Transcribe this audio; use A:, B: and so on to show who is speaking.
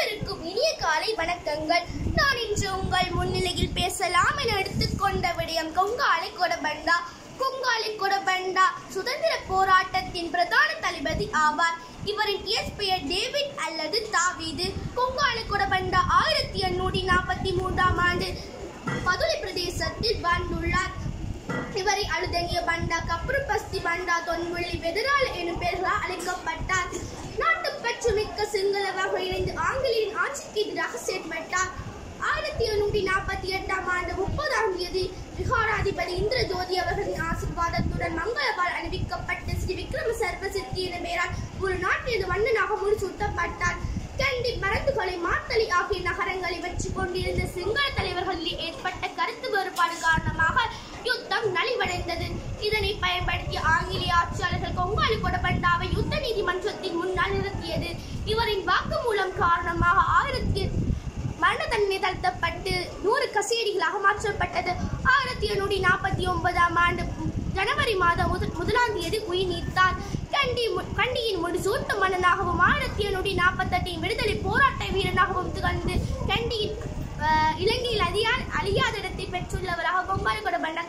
A: அனைவருக்கும் இனிய காலை வணக்கங்கள். நான் இன்று உங்கள் முன்னிலையில் பேசலாம் என எடுத்துக்கொண்ட விடயம் கொங்காலை கொடபண்டா. கொங்காலை கொடபண்டா சுதந்திர போராட்டத்தின் பிரதான தளபதி ஆவார். இவரின் இயற்பெயர் டேவிட் அல்லது தாவீது. கொங்காலை கொடபண்டா ஆயிரத்தி எண்ணூற்றி நாற்பத்தி மூன்றாம் ஆண்டு பதுளை பிரதேசத்தில் வாழ்ந்துள்ளார். இவரை அழுதங்கிய பண்டா கப்ரு பஸ்தி பண்டா தொன்முள்ளி வெதிரால் எனும் பெயர்களால் அழைக்கப்பட்டார் ஆயிரத்தி எழுநூற்றி நாற்பத்தி எட்டாம் ஆண்டு முப்பதாம் தேதி விகாராதிபதி இந்திர ஜோதி அவர்களின் ஆசீர்வாதத்துடன் மங்களவாள் அணிவிக்கப்பட்ட ஸ்ரீ விக்ரம சர்வ சித்தி என பெயரால் ஒரு நாட்டினது மன்னனாக முடிசூட்டப்பட்டார் கண்டி மருந்துகளை மாத்தளி ஆகிய நகரங்களை வச்சு கொண்டிருந்த சிங்கள தலைவர்களில் ஏற்பட்ட கருத்து வேறுபாடு காரணமாக யுத்தம் நலிவடைந்தது. இதனை பயன்படுத்தி ஆங்கிலேய ஆட்சியாளர்கள் கொங்காலி கொடபண்டாவை யுத்த நீதிமன்றத்தின் முன்னால் நிறுத்தியது. இவரின் வாக்குமூலம் காரணமாக ஆயிரத்தி தளர்த்தப்பட்டு நூறு கசேடிகளாக மாற்றப்பட்டது. ஆயிரத்தி எழுநூற்றி நாற்பத்தி ஒன்பதாம் ஆண்டு ஜனவரி மாதம் முதல் முதலாம் தேதி உயிர் நீத்தார். கண்டி கண்டியின் முடிசூட்டு மன்னனாகவும் ஆயிரத்தி எழுநூற்றி நாற்பத்தெட்டின் விடுதலை போராட்ட வீரனாகவும் திகழ்ந்து கண்டியின் இலங்கையில் அதிகார் அழியாத இடத்தை பெற்றுள்ளவராக கொங்காலி கொடபண்டா